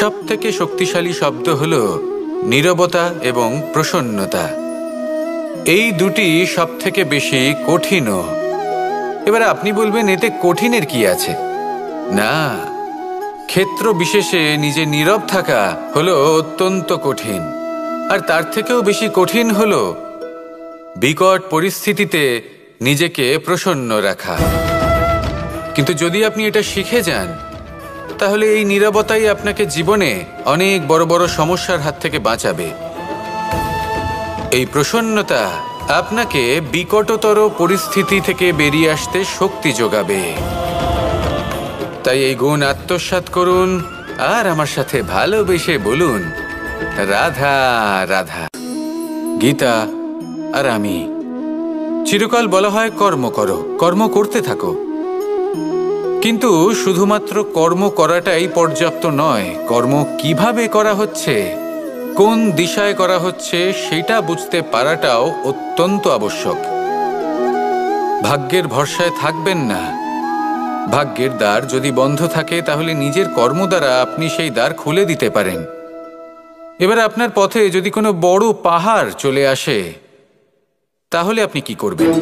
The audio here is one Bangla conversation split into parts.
সব থেকে শক্তিশালী শব্দ হল নীরবতা এবং প্রসন্নতা। এই দুটি সব থেকে বেশি কঠিনও। এবার আপনি বলবেন, এতে কঠিনের কি আছে? না, ক্ষেত্র বিশেষে নিজে নীরব থাকা হলো অত্যন্ত কঠিন। আর তার থেকেও বেশি কঠিন হলো বিকট পরিস্থিতিতে নিজেকে প্রসন্ন রাখা। কিন্তু যদি আপনি এটা শিখে যান তাহলে এই নীরবতাই আপনাকে জীবনে অনেক বড় বড় সমস্যার হাত থেকে বাঁচাবে। এই প্রসন্নতা আপনাকে বিকটতর পরিস্থিতি থেকে বেরিয়ে আসতে শক্তি যোগাবে। তাই এই গুণ আত্মসাত করুন, আর আমার সাথে ভালোবেসে বলুন, রাধা রাধা। গীতা আর আমি। চিরকাল বলা হয় কর্ম করো, কর্ম করতে থাকো। কিন্তু শুধুমাত্র কর্ম করাটাই পর্যাপ্ত নয়, কর্ম কীভাবে করা হচ্ছে, কোন দিশায় করা হচ্ছে, সেটা বুঝতে পারাটাও অত্যন্ত আবশ্যক। ভাগ্যের ভরসায় থাকবেন না। ভাগ্যের দ্বার যদি বন্ধ থাকে, তাহলে নিজের কর্ম দ্বারা আপনি সেই দ্বার খুলে দিতে পারেন। এবার আপনার পথে যদি কোনো বড় পাহাড় চলে আসে, তাহলে আপনি কি করবেন?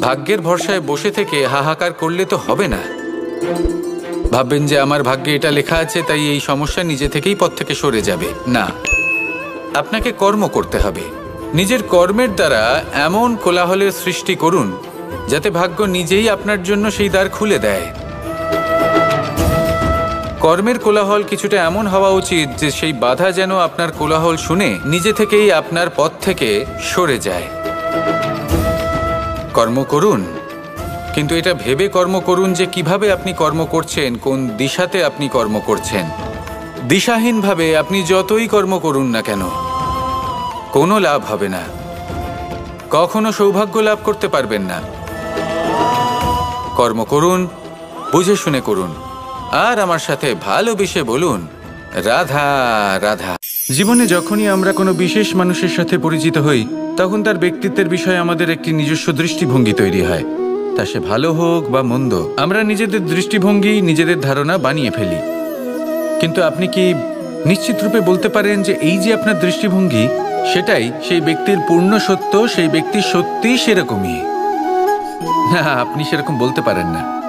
ভাগ্যের ভরসায় বসে থেকে হাহাকার করলে তো হবে না। ভাববেন যে আমার ভাগ্যে এটা লেখা আছে, তাই এই সমস্যা নিজে থেকেই পথ থেকে সরে যাবে। না, আপনাকে কর্ম করতে হবে। নিজের কর্মের দ্বারা এমন কোলাহলের সৃষ্টি করুন, যাতে ভাগ্য নিজেই আপনার জন্য সেই দ্বার খুলে দেয়। কর্মের কোলাহল কিছুটা এমন হওয়া উচিত যে সেই বাধা যেন আপনার কোলাহল শুনে নিজে থেকেই আপনার পথ থেকে সরে যায়। কর্ম করুন কিন্তু এটা ভেবে কর্ম করুন যে কীভাবে আপনি কর্ম করছেন, কোন দিশাতে আপনি কর্ম করছেন। দিশাহীনভাবে আপনি যতই কর্ম করুন না কেন, কোনো লাভ হবে না। কখনো সৌভাগ্য লাভ করতে পারবেন না। কর্ম করুন, বুঝে শুনে করুন। আর আমার সাথে ভালো ভালোবেসে বলুন, রাধা রাধা। জীবনে যখনই আমরা কোনো বিশেষ মানুষের সাথে পরিচিত হই, তখন তার ব্যক্তিত্বের বিষয়ে আমাদের একটি নিজস্ব দৃষ্টিভঙ্গি তৈরি হয়। তা সে ভালো হোক বা মন্দ, আমরা নিজেদের দৃষ্টিভঙ্গি, নিজেদের ধারণা বানিয়ে ফেলি। কিন্তু আপনি কি নিশ্চিত রূপে বলতে পারেন যে এই যে আপনার দৃষ্টিভঙ্গি, সেটাই সেই ব্যক্তির পূর্ণ সত্য, সেই ব্যক্তি সত্যিই সেরকমই? না, আপনি সেরকম বলতে পারেন না।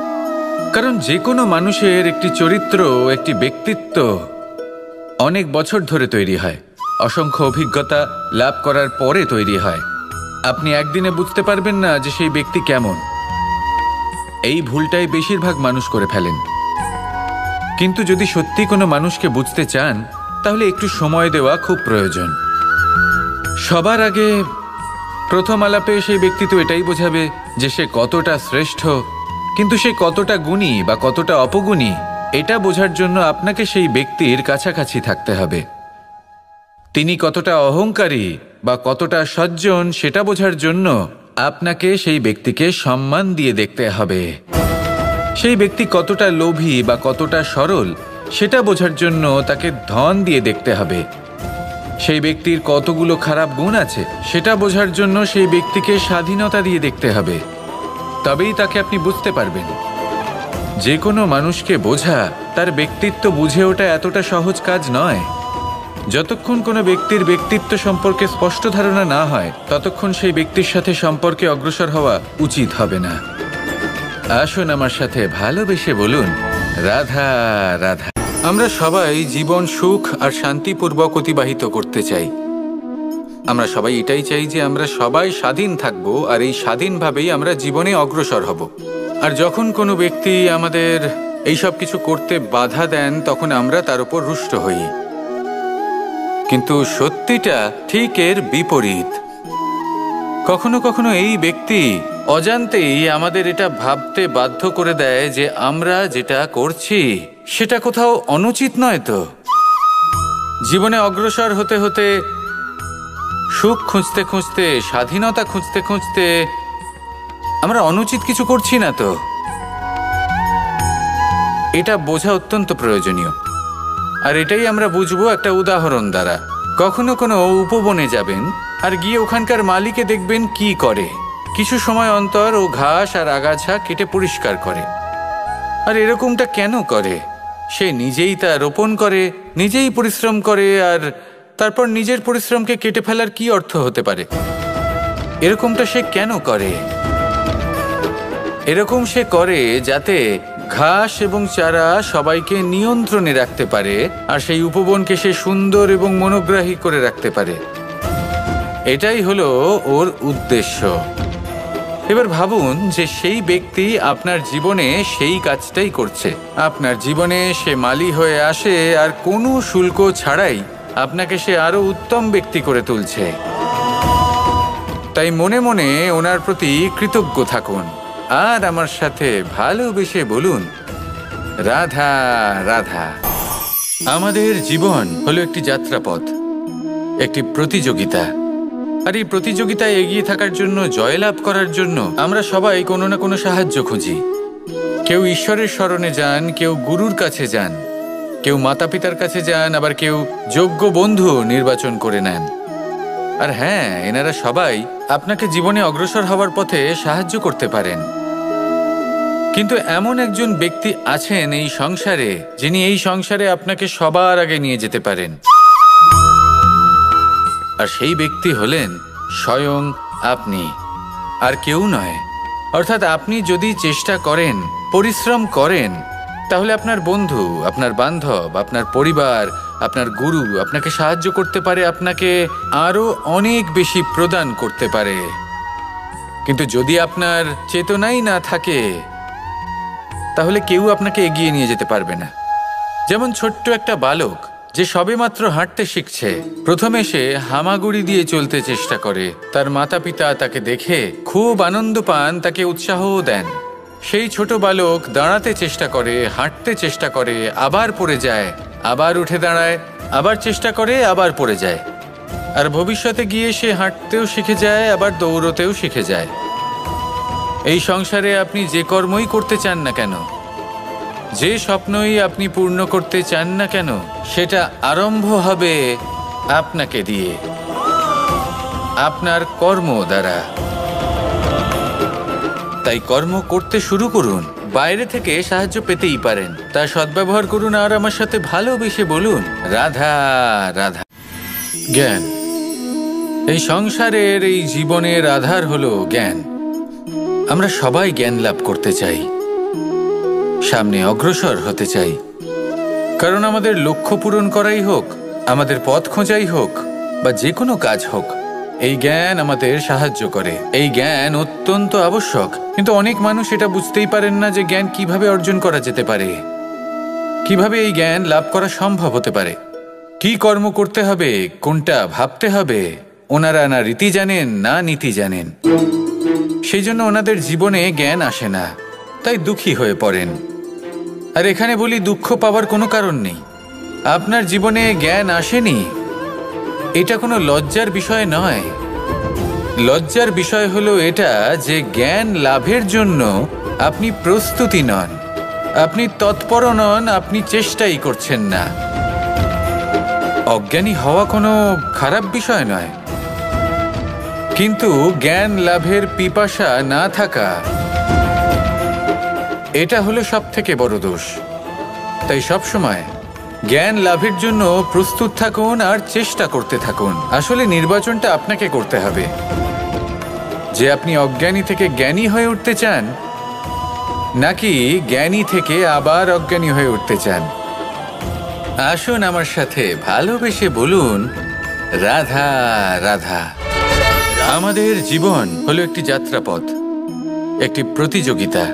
কারণ যে কোনো মানুষের একটি চরিত্র, একটি ব্যক্তিত্ব অনেক বছর ধরে তৈরি হয়। অসংখ্য অভিজ্ঞতা লাভ করার পরে তৈরি হয়। আপনি একদিনে বুঝতে পারবেন না যে সেই ব্যক্তি কেমন। এই ভুলটাই বেশিরভাগ মানুষ করে ফেলেন। কিন্তু যদি সত্যি কোনো মানুষকে বুঝতে চান, তাহলে একটু সময় দেওয়া খুব প্রয়োজন। সবার আগে প্রথম আলাপে সেই ব্যক্তি তো এটাই বোঝাবে যে সে কতটা শ্রেষ্ঠ, কিন্তু সে কতটা গুণী বা কতটা অপগুণী, এটা বোঝার জন্য আপনাকে সেই ব্যক্তির কাছাকাছি থাকতে হবে। তিনি কতটা অহংকারী বা কতটা সজ্জন, সেটা বোঝার জন্য আপনাকে সেই ব্যক্তিকে সম্মান দিয়ে দেখতে হবে। সেই ব্যক্তি কতটা লোভী বা কতটা সরল, সেটা বোঝার জন্য তাকে ধন দিয়ে দেখতে হবে। সেই ব্যক্তির কতগুলো খারাপ গুণ আছে, সেটা বোঝার জন্য সেই ব্যক্তিকে স্বাধীনতা দিয়ে দেখতে হবে। তবেই তাকে আপনি বুঝতে পারবেন। যে কোনো মানুষকে বোঝা, তার ব্যক্তিত্ব বুঝে ওটা এতটা সহজ কাজ নয়। যতক্ষণ কোনো ব্যক্তির ব্যক্তিত্ব সম্পর্কে স্পষ্ট ধারণা না হয়, ততক্ষণ সেই ব্যক্তির সাথে সম্পর্কে অগ্রসর হওয়া উচিত হবে না। আসুন আমার সাথে ভালোবেসে বলুন, রাধা রাধা। আমরা সবাই জীবন সুখ আর শান্তিপূর্বক অতিবাহিত করতে চাই। আমরা সবাই এটাই চাই যে আমরা সবাই স্বাধীন থাকব আর এই স্বাধীনভাবেই আমরা জীবনে অগ্রসর হব। আর যখন কোনো ব্যক্তি আমাদের এইসব কিছু করতে বাধা দেন, তখন আমরা তার উপর রুষ্ট হই। কিন্তু সত্যিটা ঠিক এর বিপরীত। কখনো কখনো এই ব্যক্তি অজান্তেই আমাদের এটা ভাবতে বাধ্য করে দেয় যে আমরা যেটা করছি, সেটা কোথাও অনুচিত নয় তো। জীবনে অগ্রসর হতে হতে, সুখ খুঁজতে খুঁজতে, স্বাধীনতা খুঁজতে খুঁজতে আমরা অনুচিত কিছু করছি না তো। এটা বোঝা অত্যন্ত প্রয়োজনীয়। আর এটাই আমরা বুঝব একটা উদাহরণ দ্বারা। কখনো কোনো উপবনে যাবেন আর গিয়ে ওখানকার মালিকে দেখবেন কি করে। কিছু সময় অন্তর ও ঘাস আর আগাছা কেটে পরিষ্কার করে। আর এরকমটা কেন করে? সে নিজেই তা রোপণ করে, নিজেই পরিশ্রম করে আর তারপর নিজের পরিশ্রমকে কেটে ফেলার কি অর্থ হতে পারে? এরকমটা সে কেন করে? এরকম সে করে যাতে ঘাস এবং চারা সবাইকে নিয়ন্ত্রণে রাখতে পারে, আর সেই উপবনকে সে সুন্দর এবং মনোগ্রাহী করে রাখতে পারে। এটাই হলো ওর উদ্দেশ্য। এবার ভাবুন যে সেই ব্যক্তি আপনার জীবনে সেই কাজটাই করছে। আপনার জীবনে সে মালি হয়ে আসে, আর কোনো শুল্ক ছাড়াই আপনাকে সে আরও উত্তম ব্যক্তি করে তুলছে। তাই মনে মনে ওনার প্রতি কৃতজ্ঞ থাকুন। আর আমার সাথে ভালোবেসে বলুন, রাধা রাধা। আমাদের জীবন হলো একটি যাত্রাপথ, একটি প্রতিযোগিতা। আর এই প্রতিযোগিতায় এগিয়ে থাকার জন্য, জয়লাভ করার জন্য আমরা সবাই কোনো না কোনো সাহায্য খুঁজি। কেউ ঈশ্বরের স্মরণে যান, কেউ গুরুর কাছে যান, কেউ মাতা পিতার কাছে যান, আবার কেউ যোগ্য বন্ধু নির্বাচন করে নেন। আর হ্যাঁ এনারা সবাই আপনাকে জীবনে অগ্রসর হওয়ার পথে সাহায্য করতে পারেন। কিন্তু এমন একজন ব্যক্তি আছেন এই সংসারে, যিনি এই সংসারে আপনাকে সবার আগে নিয়ে যেতে পারেন। আর সেই ব্যক্তি হলেন স্বয়ং আপনি, আর কেউ নয়। অর্থাৎ আপনি যদি চেষ্টা করেন, পরিশ্রম করেন, তাহলে আপনার বন্ধু, আপনার বান্ধব, আপনার পরিবার, আপনার গুরু আপনাকে সাহায্য করতে পারে, আপনাকে আরও অনেক বেশি প্রদান করতে পারে। কিন্তু যদি আপনার চেতনাই না থাকে তাহলে কেউ আপনাকে এগিয়ে নিয়ে যেতে পারবে না। যেমন ছোট্ট একটা বালক, যে সবেমাত্র হাঁটতে শিখছে, প্রথমে সে হামাগুড়ি দিয়ে চলতে চেষ্টা করে। তার মাতা পিতা তাকে দেখে খুব আনন্দ পান, তাকে উৎসাহও দেন। সেই ছোট বালক দাঁড়াতে চেষ্টা করে, হাঁটতে চেষ্টা করে, আবার পড়ে যায়, আবার উঠে দাঁড়ায়, আবার চেষ্টা করে, আবার পড়ে যায়। আর ভবিষ্যতে গিয়ে সে হাঁটতেও শিখে যায়, আবার দৌড়তেও শিখে যায়। এই সংসারে আপনি যে কর্মই করতে চান না কেন? যে স্বপ্নই আপনি পূর্ণ করতে চান না কেন, সেটা আরম্ভ হবে আপনাকে দিয়ে। আপনার কর্ম দ্বারা। তাই কর্ম করতে শুরু করুন। বাইরে থেকে সাহায্য পেতেই পারেন। তা সদ্ব্যবহার করুন আর আমার সাথে ভালোবেসে বলুন, রাধা রাধা। জ্ঞান। এই সংসারের এই জীবনের আধার হলো জ্ঞান। আমরা সবাই জ্ঞান লাভ করতে চাই। সামনে অগ্রসর হতে চাই। কারণ আমাদের লক্ষ্য পূরণ করাই হোক, আমাদের পথ খোঁজাই হোক, বা যে কোনো কাজ হোক, এই জ্ঞান আমাদের সাহায্য করে। এই জ্ঞান অত্যন্ত আবশ্যক, কিন্তু অনেক মানুষ এটা বুঝতেই পারেন না যে জ্ঞান কীভাবে অর্জন করা যেতে পারে। কীভাবে এই জ্ঞান লাভ করা সম্ভব হতে পারে? কি কর্ম করতে হবে, কোনটা ভাবতে হবে, ওনারা না রীতি জানেন, না নীতি জানেন। সেই জন্য ওনাদের জীবনে জ্ঞান আসে না, তাই দুঃখী হয়ে পড়েন। আর এখানে বলি দুঃখ পাওয়ার কোনো কারণ নেই। আপনার জীবনে জ্ঞান আসেনি? এটা কোনো লজ্জার বিষয় নয়। লজ্জার বিষয় হলো এটা যে জ্ঞান লাভের জন্য আপনি প্রস্তুতি নন। আপনি তৎপর নন, আপনি চেষ্টাই করছেন না। অজ্ঞানী হওয়া কোনো খারাপ বিষয় নয়। কিন্তু জ্ঞান লাভের পিপাসা না থাকা, এটা হলো সব থেকে বড় দোষ। তাই সব সময় জ্ঞান লাভের জন্য প্রস্তুত থাকুন আর চেষ্টা করতে থাকুন। আসলে নির্বাচনটা আপনাকে করতে হবে। যে আপনি অজ্ঞানী থেকে জ্ঞানী হয়ে উঠতে চান, নাকি জ্ঞানী থেকে আবার অজ্ঞানী হয়ে উঠতে চান? আসুন আমার সাথে ভালোবেসে বলুন, রাধা রাধা। আমাদের জীবন হলো একটি যাত্রাপথ, একটি প্রতিযোগিতা।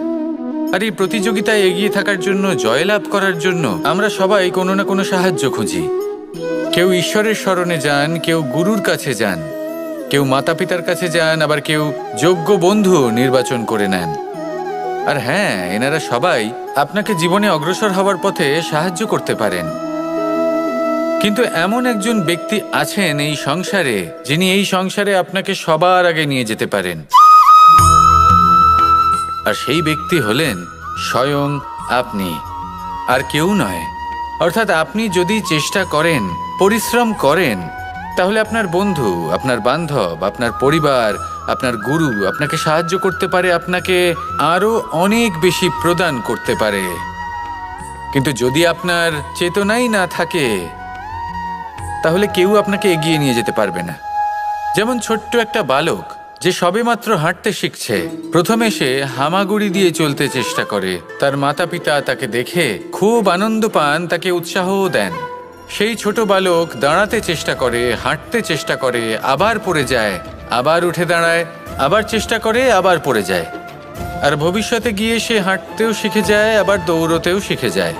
আর এই প্রতিযোগিতায় এগিয়ে থাকার জন্য, জয়লাভ করার জন্য আমরা সবাই কোনো না কোনো সাহায্য খুঁজি। কেউ ঈশ্বরের স্মরণে যান, কেউ গুরুর কাছে যান, কেউ মাতা পিতার কাছে যান, আবার কেউ যোগ্য বন্ধু নির্বাচন করে নেন। আর হ্যাঁ এনারা সবাই আপনাকে জীবনে অগ্রসর হওয়ার পথে সাহায্য করতে পারেন। কিন্তু এমন একজন ব্যক্তি আছেন এই সংসারে, যিনি এই সংসারে আপনাকে সবার আগে নিয়ে যেতে পারেন। আর সেই ব্যক্তি হলেন স্বয়ং আপনি, আর কেউ নয়। অর্থাৎ আপনি যদি চেষ্টা করেন, পরিশ্রম করেন, তাহলে আপনার বন্ধু, আপনার বান্ধব, আপনার পরিবার, আপনার গুরু আপনাকে সাহায্য করতে পারে, আপনাকে আরও অনেক বেশি প্রদান করতে পারে। কিন্তু যদি আপনার চেতনাই না থাকে তাহলে কেউ আপনাকে এগিয়ে নিয়ে যেতে পারবে না। যেমন ছোট্ট একটা বালক, যে সবেমাত্র হাঁটতে শিখছে। প্রথমে সে হামাগুড়ি দিয়ে চলতে চেষ্টা করে। তার মাতা পিতা তাকে দেখে খুব আনন্দ পান, তাকে উৎসাহও দেন। সেই ছোট বালক দাঁড়াতে চেষ্টা করে, হাঁটতে চেষ্টা করে, আবার পড়ে যায়, আবার উঠে দাঁড়ায়, আবার চেষ্টা করে, আবার পড়ে যায়। আর ভবিষ্যতে গিয়ে সে হাঁটতেও শিখে যায়, আবার দৌড়তেও শিখে যায়।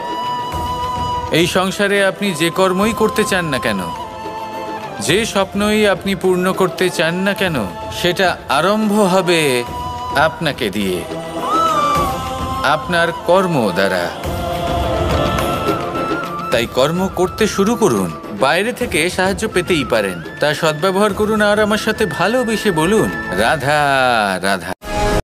এই সংসারে আপনি যে কর্মই করতে চান না কেন? যে স্বপ্নই আপনি পূর্ণ করতে চান না কেন, সেটা আরম্ভ হবে আপনাকে দিয়ে। আপনার কর্ম দ্বারা। তাই কর্ম করতে শুরু করুন। বাইরে থেকে সাহায্য পেতেই পারেন। তা সদ্ব্যবহার করুন আর আমার সাথে ভালোবেসে বলুন, রাধা রাধা।